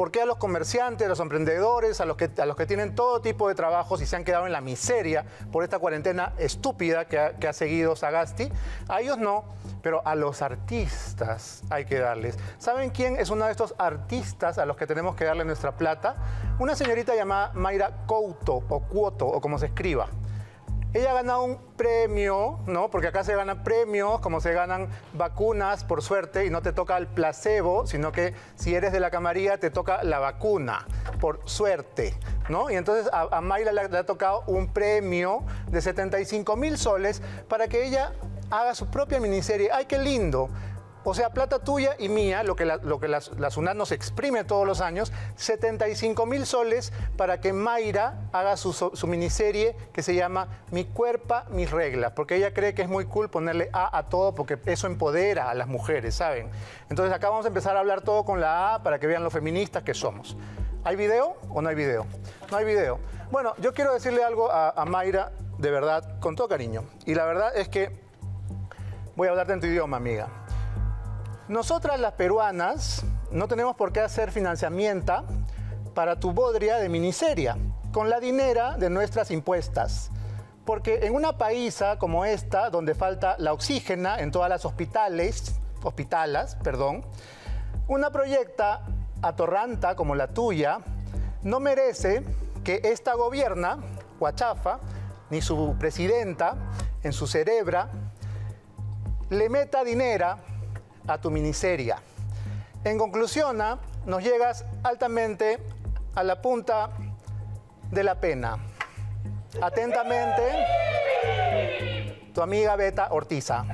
¿Por qué a los comerciantes, a los emprendedores, a los, que, a los que tienen todo tipo de trabajos y se han quedado en la miseria por esta cuarentena estúpida que ha, que ha seguido Sagasti? A ellos no, pero a los artistas hay que darles. ¿Saben quién es uno de estos artistas a los que tenemos que darle nuestra plata? Una señorita llamada Mayra Couto o Cuoto o como se escriba. Ella ha ganado un premio, ¿no? Porque acá se ganan premios, como se ganan vacunas, por suerte, y no te toca el placebo, sino que si eres de la camarilla te toca la vacuna, por suerte, ¿no? Y entonces a, a Mayra le, le ha tocado un premio de 75 mil soles para que ella haga su propia miniserie. ¡Ay, qué lindo! O sea, plata tuya y mía, lo que la, lo nos exprime todos los años, 75 mil soles para que Mayra haga su, miniserie que se llama Mi cuerpo, mis reglas, porque ella cree que es muy cool ponerle A a todo porque eso empodera a las mujeres, ¿saben? Entonces acá vamos a empezar a hablar todo con la A para que vean lo feministas que somos. ¿Hay video o no hay video? No hay video. Bueno, yo quiero decirle algo a, a Mayra, de verdad, con todo cariño. Y la verdad es que voy a hablarte en tu idioma, amiga. Nosotras las peruanas no tenemos por qué hacer financiamiento para tu bodria de miniseria con la dinera de nuestras impuestas. Porque en una paisa como esta, donde falta la oxígena en todas las hospitales, hospitalas, perdón, una proyecta atorranta como la tuya no merece que esta gobierna, Huachafa, ni su presidenta, en su cerebra, le meta dinero a tu miniseria. En conclusión, ¿ah? nos llegas altamente a la punta de la pena. Atentamente, tu amiga Beta Ortiza.